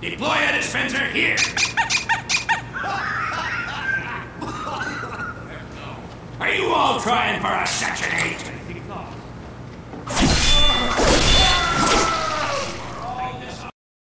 Deploy a dispenser here. Are you all trying for a Section 8?